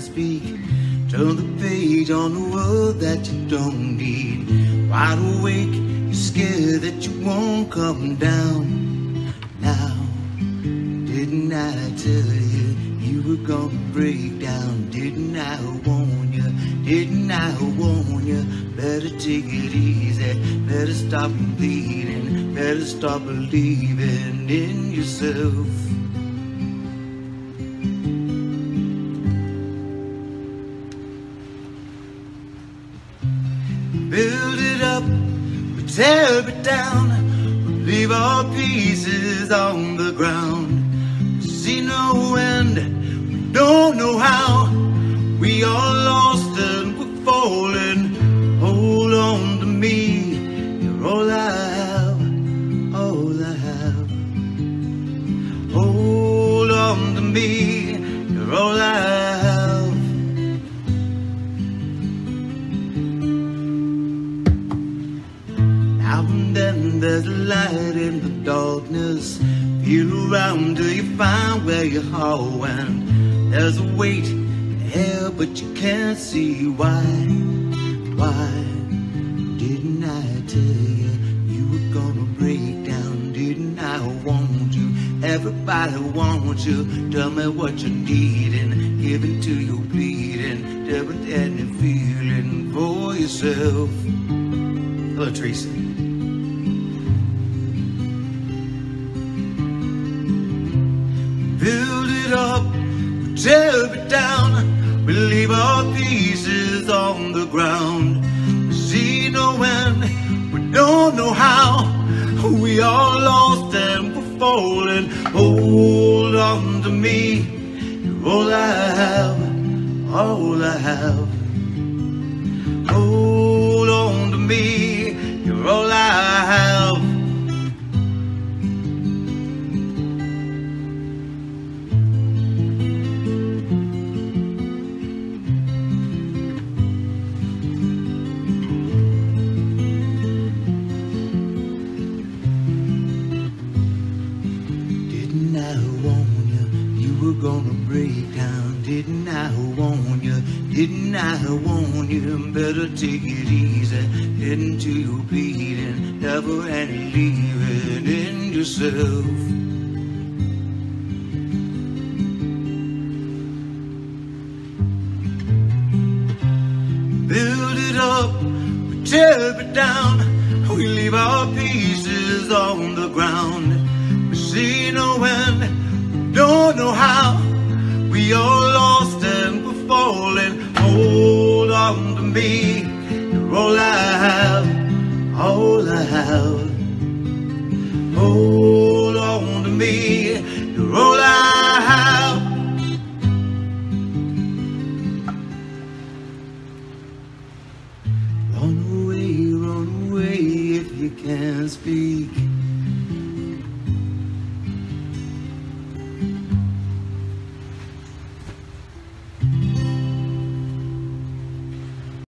speak. Turn the page on the world that you don't need. Wide awake, you're scared that you won't come down. Now, didn't I tell you you were gonna break down? Didn't I warn you? Didn't I warn you? Better take it easy. Better stop bleeding. Better stop believing in yourself. Build it up, we tear it down, we leave our pieces on the ground. We See no end, we don't know how. A light in the darkness. Feel around till you find where you're went. There's a weight in the air, but you can't see why. Why didn't I tell you you were gonna break down? Didn't I want you? Everybody wants you. Tell me what you need and give it to you bleeding. Different any feeling for yourself. Hello, Tracy. Tear it down. We leave our pieces on the ground. We see no end, we don't know how. We are lost and we're falling. Hold on to me, all I have, all I have. Gonna break down? Didn't I warn you? Didn't I warn you? Better take it easy. Into your bleeding, never any leaving in yourself. Build it up, tear it down. We leave our pieces on the ground. We see no end, don't know how. We are lost and we're falling. Hold on to me, you're all I have, all I have. Hold on to me, you're all I have. Run away, run away if you can't speak.